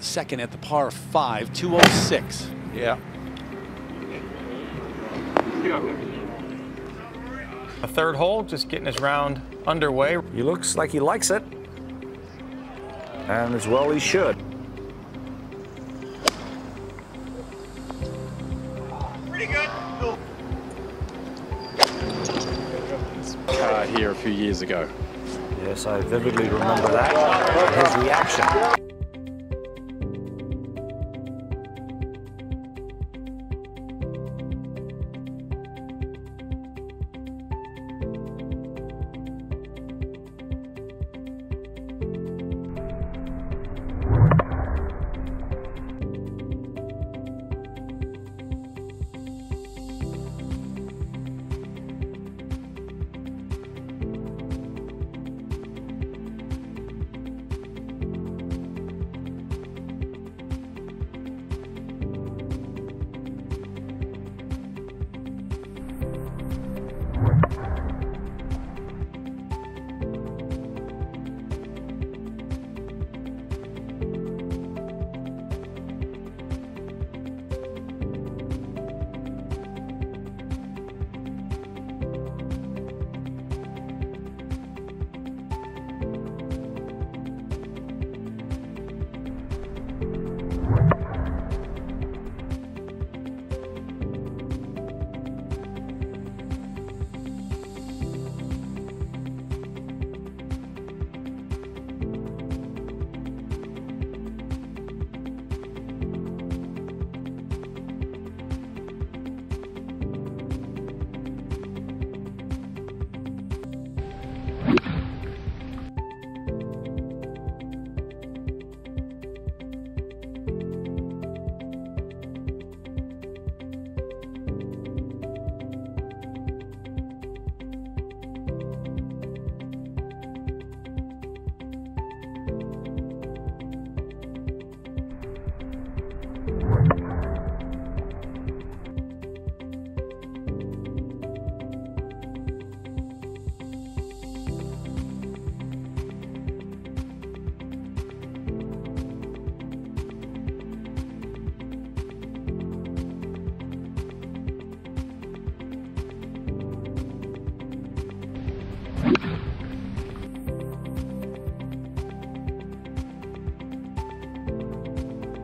second at the par five, 206. Yeah. A third hole, just getting his round underway. He looks like he likes it. And as well he should. Pretty good. Uh, here a few years ago. Yes, I vividly remember that. His reaction.